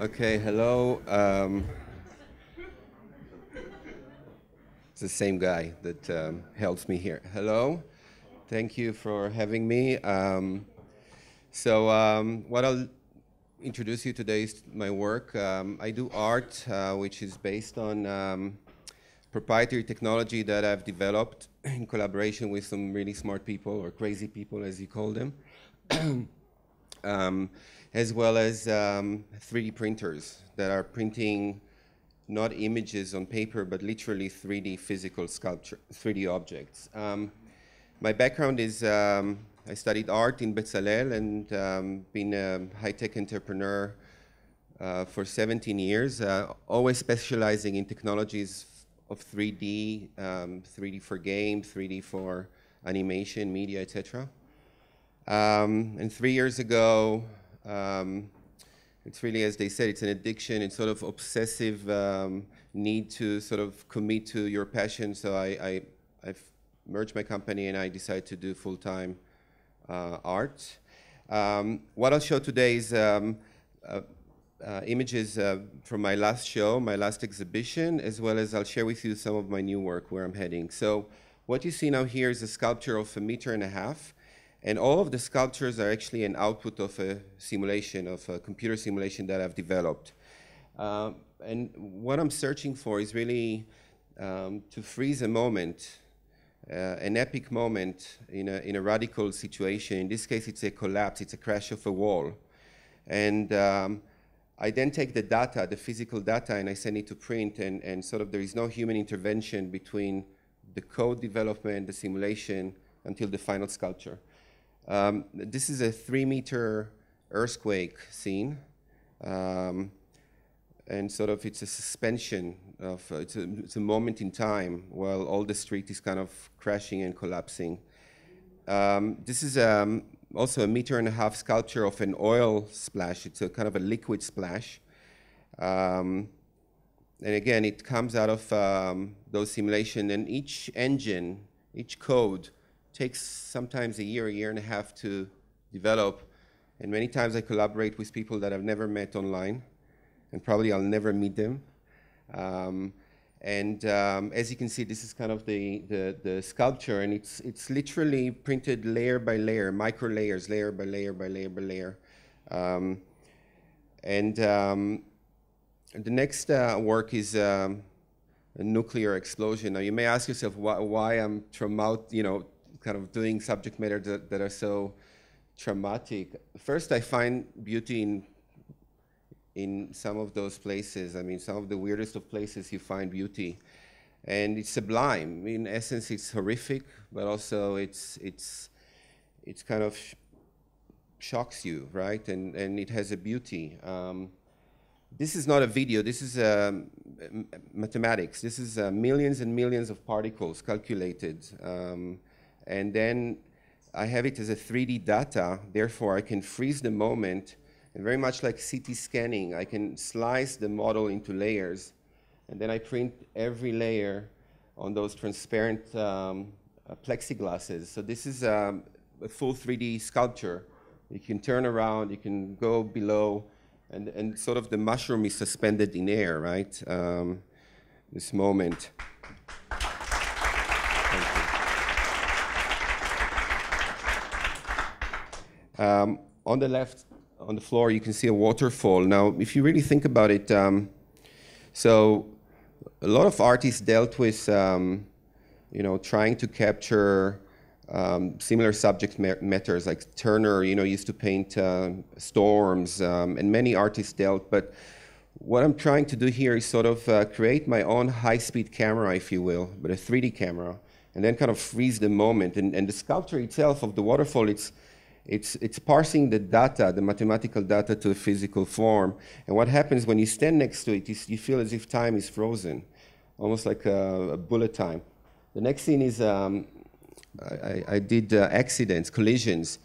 Okay, hello. Um, it's the same guy that um, helps me here. Hello. Thank you for having me. Um, so, um, what I'll introduce you today is my work. Um, I do art, uh, which is based on um, proprietary technology that I've developed in collaboration with some really smart people, or crazy people, as you call them. Um, as well as 3D printers that are printing not images on paper, but literally 3D physical sculpture, 3D objects. Um, my background is um, I studied art in Bezalel and um, been a high-tech entrepreneur uh, for 17 years, uh, always specializing in technologies of 3D, 3D um, for game, 3D for animation, media, etc. Um, and three years ago, um, it's really, as they said, it's an addiction. It's sort of obsessive um, need to sort of commit to your passion. So I, I, I've merged my company and I decided to do full-time uh, art. Um, what I'll show today is um, uh, uh, images uh, from my last show, my last exhibition, as well as I'll share with you some of my new work, where I'm heading. So what you see now here is a sculpture of a meter and a half. And all of the sculptures are actually an output of a simulation, of a computer simulation that I've developed. Um, and what I'm searching for is really um, to freeze a moment, uh, an epic moment in a, in a radical situation. In this case, it's a collapse, it's a crash of a wall. And um, I then take the data, the physical data, and I send it to print, and, and sort of there is no human intervention between the code development, the simulation, until the final sculpture. Um, this is a three meter earthquake scene. Um, and sort of it's a suspension of, uh, it's, a, it's, a, moment in time while all the street is kind of crashing and collapsing. Um, this is um, also a meter and a half sculpture of an oil splash. It's a kind of a liquid splash. Um, and again, it comes out of um, those simulation and each engine, each code takes sometimes a year, a year and a half to develop. And many times I collaborate with people that I've never met online, and probably I'll never meet them. Um, and um, as you can see, this is kind of the, the, the, sculpture, and it's, it's literally printed layer by layer, micro layers, layer by layer by layer by layer. Um, and um, the next uh, work is um, a nuclear explosion. Now, you may ask yourself why, why I'm traumat, you know, kind of doing subject matter that, that are so traumatic. First, I find beauty in in some of those places. I mean, some of the weirdest of places you find beauty, and it's sublime. In essence, it's horrific, but also it's it's it's kind of sh shocks you, right? And and it has a beauty. Um, this is not a video. This is um, mathematics. This is uh, millions and millions of particles calculated. Um, and then I have it as a 3D data, therefore I can freeze the moment, and very much like CT scanning, I can slice the model into layers, and then I print every layer on those transparent um, uh, plexiglasses. So this is um, a full 3D sculpture. You can turn around, you can go below, and, and sort of the mushroom is suspended in air, right? Um, this moment. Um, on the left, on the floor, you can see a waterfall. Now, if you really think about it, um, so a lot of artists dealt with, um, you know, trying to capture um, similar subject matters. Like Turner, you know, used to paint uh, storms, um, and many artists dealt. But what I'm trying to do here is sort of uh, create my own high-speed camera, if you will, but a 3D camera, and then kind of freeze the moment. And, and the sculpture itself of the waterfall, it's it's, it's parsing the data, the mathematical data to a physical form. And what happens when you stand next to it is you feel as if time is frozen, almost like a, a bullet time. The next scene is um, I, I, did uh, accidents, collisions.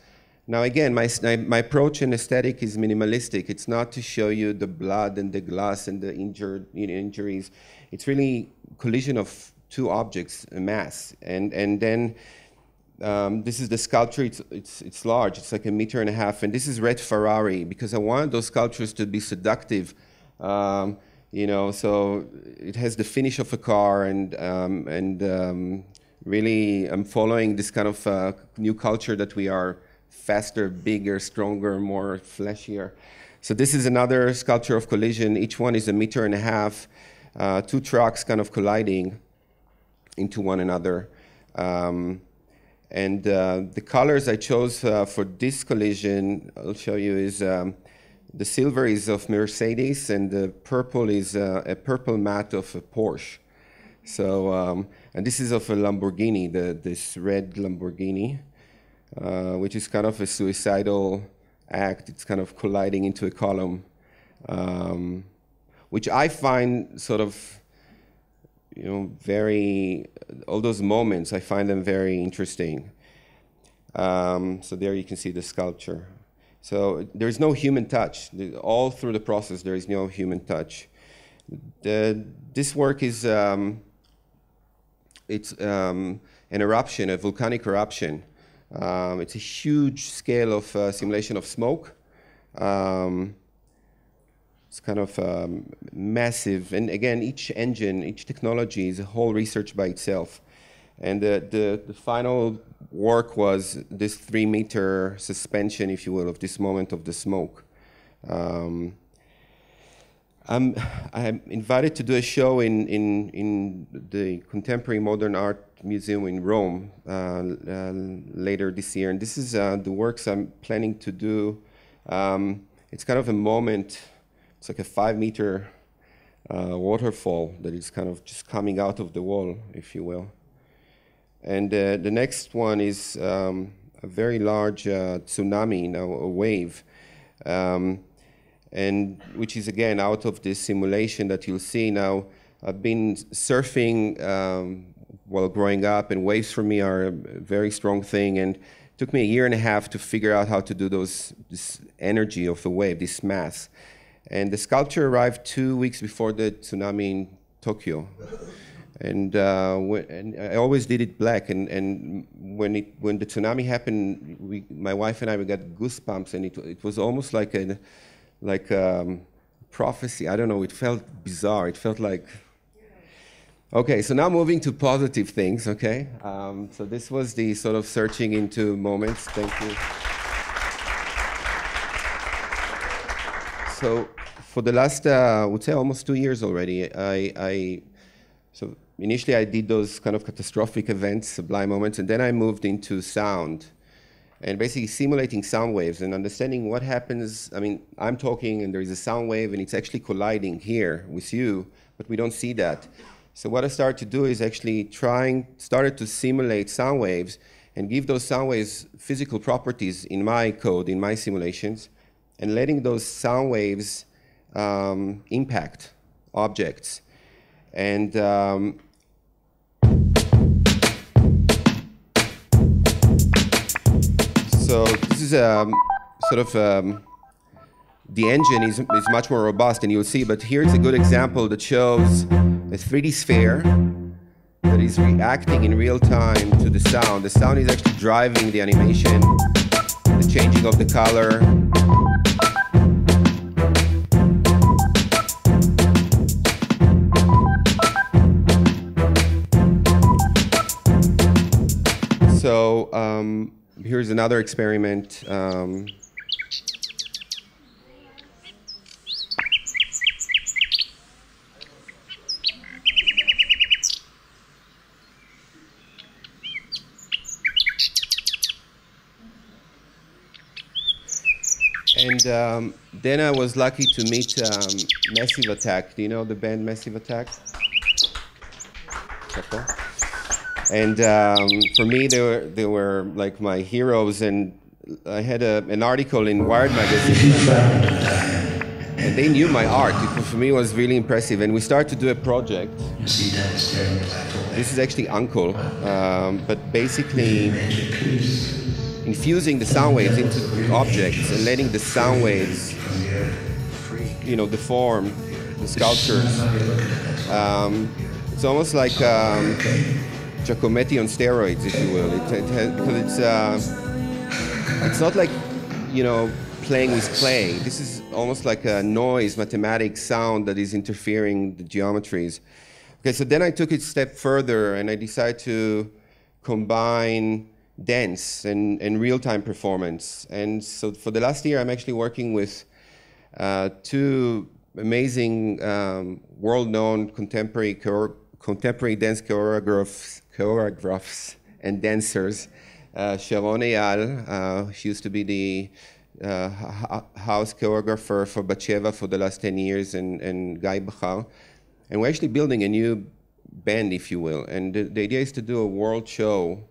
Now again, my, my approach in aesthetic is minimalistic. It's not to show you the blood and the glass and the injured you know, injuries. It's really collision of two objects, a mass. And, and then um, this is the sculpture. It's, it's, it's large. It's like a meter and a half. And this is red Ferrari because I wanted those sculptures to be seductive. Um, you know, so it has the finish of a car, and um, and um, really, I'm following this kind of uh, new culture that we are faster, bigger, stronger, more fleshier. So this is another sculpture of collision. Each one is a meter and a half. Uh, two trucks kind of colliding into one another. Um, and uh, the colors I chose uh, for this collision, I'll show you, is um, the silver is of Mercedes and the purple is uh, a purple matte of a Porsche. So, um, and this is of a Lamborghini, the, this red Lamborghini, uh, which is kind of a suicidal act. It's kind of colliding into a column, um, which I find sort of you know, very, all those moments, I find them very interesting. Um, so there you can see the sculpture. So there is no human touch. All through the process, there is no human touch. The, this work is, um, it's um, an eruption, a volcanic eruption. Um, it's a huge scale of uh, simulation of smoke. Um, it's kind of um, massive. And again, each engine, each technology is a whole research by itself. And the, the, the, final work was this three meter suspension, if you will, of this moment of the smoke. Um, I'm, I'm invited to do a show in, in, in the Contemporary Modern Art Museum in Rome uh, uh, later this year. And this is uh, the works I'm planning to do. Um, it's kind of a moment it's like a five meter uh, waterfall that is kind of just coming out of the wall, if you will. And uh, the next one is um, a very large uh, tsunami, now a wave, um, and which is again out of this simulation that you'll see now. I've been surfing um, while growing up, and waves for me are a very strong thing. And it took me a year and a half to figure out how to do those this energy of the wave, this mass. And the sculpture arrived two weeks before the tsunami in Tokyo. And, uh, when, and I always did it black. And, and when, it, when the tsunami happened, we, my wife and I we got goosebumps, and it, it was almost like a like um, prophecy. I don't know. It felt bizarre. It felt like Okay, so now moving to positive things, okay? Um, so this was the sort of searching into moments. Thank you. So for the last, uh, I would say almost two years already, I, I, so initially I did those kind of catastrophic events, sublime moments, and then I moved into sound and basically simulating sound waves and understanding what happens. I mean, I'm talking and there is a sound wave and it's actually colliding here with you, but we don't see that. So what I started to do is actually trying, started to simulate sound waves and give those sound waves physical properties in my code, in my simulations, and letting those sound waves um, impact objects. And um, so this is um, sort of um, the engine is, is much more robust, and you'll see. But here's a good example that shows a 3D sphere that is reacting in real time to the sound. The sound is actually driving the animation, the changing of the color, um, here's another experiment. Um, and um, then I was lucky to meet um, Massive Attack. Do you know the band Massive Attack? And um, for me, they were, they were like my heroes. And I had a, an article in Wired magazine. and they knew my art. It, for me, was really impressive. And we started to do a project. This is actually Angel, um, but basically infusing the sound waves into objects and letting the sound waves, you know, deform the sculptures. Um, it's almost like um, Giacometti on steroids, if you will. It, it has, because it's uh, it's not like you know playing with clay. This is almost like a noise, mathematics sound that is interfering the geometries. Okay, so then I took it a step further and I decided to combine dance and, and real-time performance. And so for the last year, I'm actually working with uh, two amazing um, world-known contemporary contemporary dance choreographs, choreographs and dancers. Uh, Sharon Eyal, uh, she used to be the uh, house choreographer for Batsheva for the last 10 years, and, and Gai Behar. And we're actually building a new band, if you will. And the, the idea is to do a world show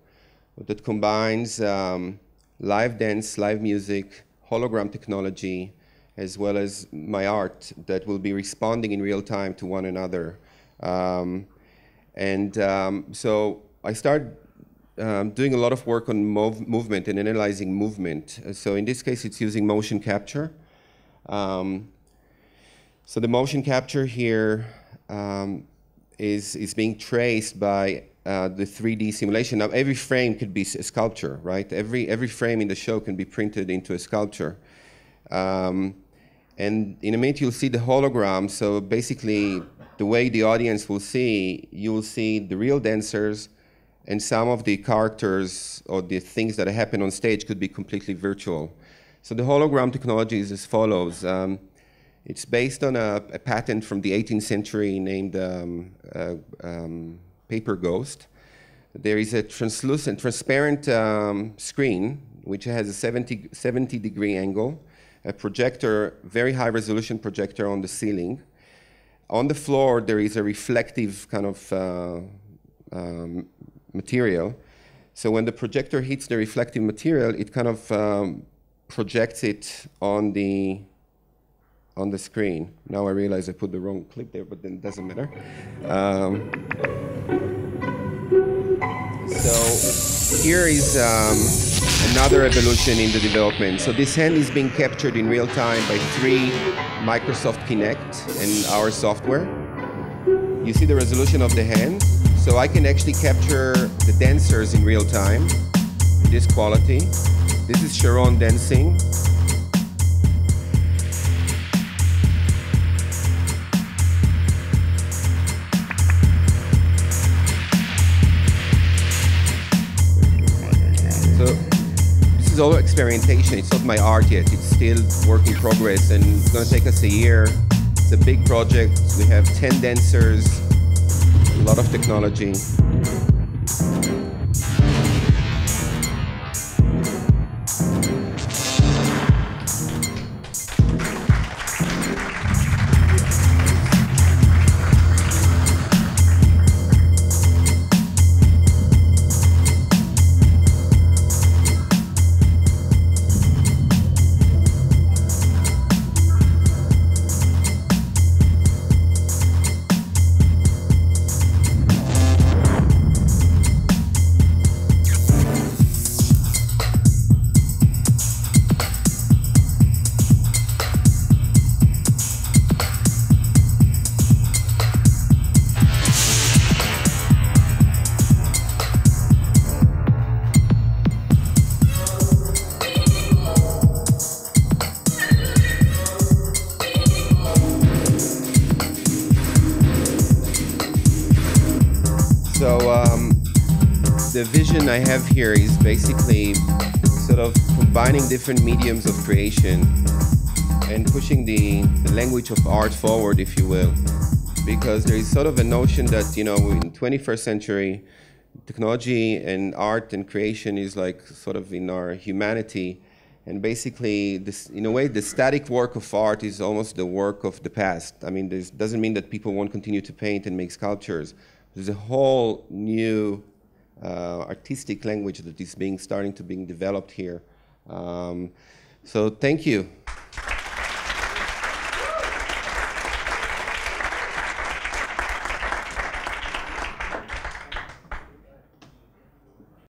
that combines um, live dance, live music, hologram technology, as well as my art that will be responding in real time to one another. Um, and um, so I started um, doing a lot of work on mov movement and analyzing movement. So in this case, it's using motion capture. Um, so the motion capture here um, is is being traced by uh, the 3D simulation. Now, every frame could be a sculpture, right? Every, every frame in the show can be printed into a sculpture. Um, and in a minute, you'll see the hologram. So basically, the way the audience will see, you will see the real dancers, and some of the characters or the things that happen on stage could be completely virtual. So the hologram technology is as follows. Um, it's based on a, a, patent from the 18th century named um, uh, um, Pepper's Ghost. There is a translucent, transparent um, screen which has a 70, 70 degree angle, a projector, very high resolution projector on the ceiling. On the floor, there is a reflective kind of uh, um, material. So when the projector hits the reflective material, it kind of um, projects it on the on the screen. Now I realize I put the wrong clip there, but then it doesn't matter. Um, so here is um, another evolution in the development. So this hand is being captured in real time by three Microsoft Kinect and our software. You see the resolution of the hand. So I can actually capture the dancers in real time, this quality. This is Sharon dancing. Is all experimentation. It's not my art yet. It's still work in progress, and it's going to take us a year. It's a big project. We have 10 dancers, a lot of technology. The vision I have here is basically sort of combining different mediums of creation and pushing the, the language of art forward, if you will. Because there is sort of a notion that, you know, in 21st century, technology and art and creation is like sort of in our humanity. And basically, this, in a way, the static work of art is almost the work of the past. I mean, this doesn't mean that people won't continue to paint and make sculptures. There's a whole new artistic language that is being starting to being developed here. Um, so thank you.